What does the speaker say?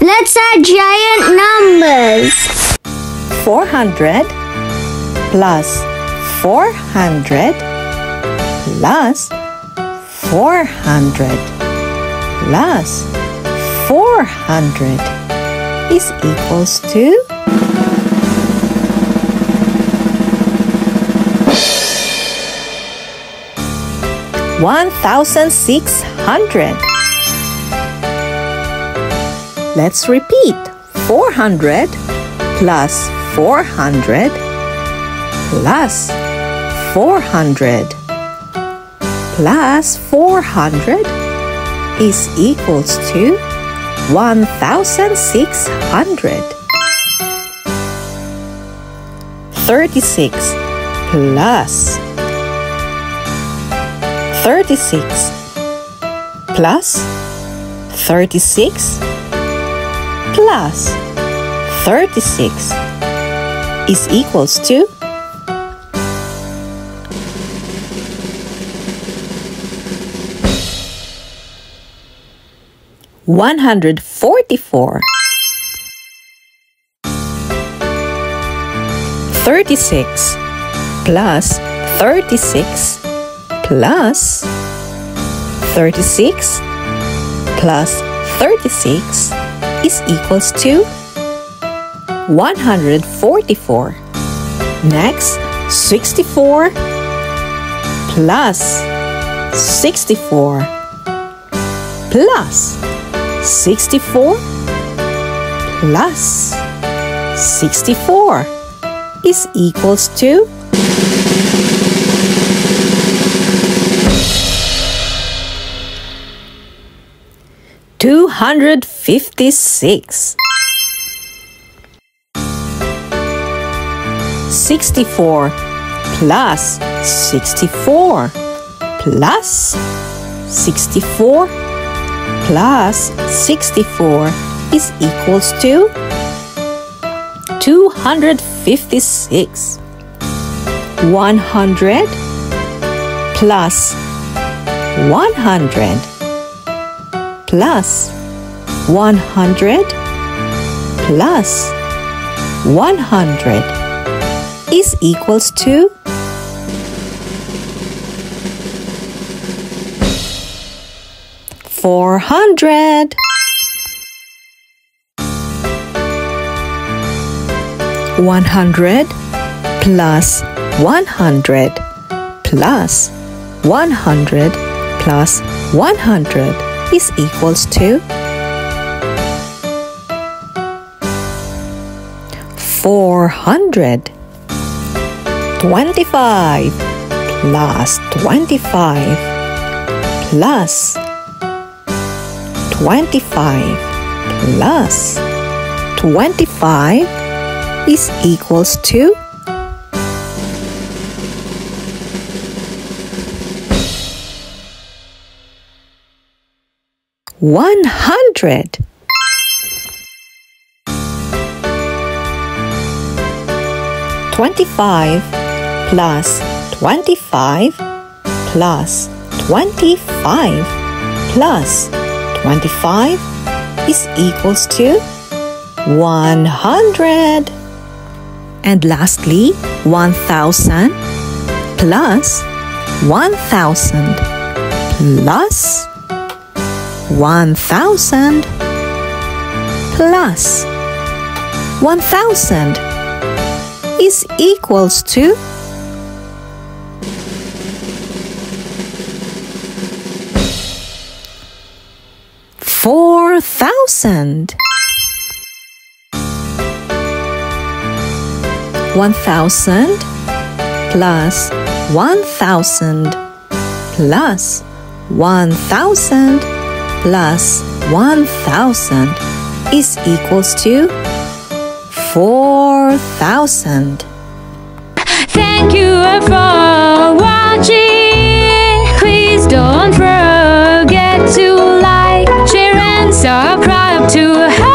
Let's add giant numbers. 400 plus 400 plus 400 plus 400 is equals to one thousand six hundred. Let's repeat. Four hundred plus four hundred plus four hundred plus four hundred is equals to one thousand six hundred. Thirty-six plus 36 plus 36 plus 36 is equals to one hundred forty four thirty six plus thirty six plus 36 plus 36 is equals to 144. Next, 64 plus 64 plus 64 plus 64 is equals to two hundred fifty six. Sixty four plus sixty four plus sixty four plus sixty four is equals to two hundred fifty six. One hundred plus one hundred plus 100 plus 100 is equals to Four hundred. One hundred plus one hundred plus one hundred plus one hundred is equals to 400 25 plus 25 plus 25 plus 25 is equals to one hundred. Twenty-five plus twenty-five plus twenty-five plus twenty-five is equals to one hundred. And lastly, one thousand plus one thousand plus 1000 plus 1000 is equals to Four thousand. One thousand plus one thousand plus one thousand plus 1000 is equals to 4000. Thank you for watching. Please don't forget to like, share and subscribe to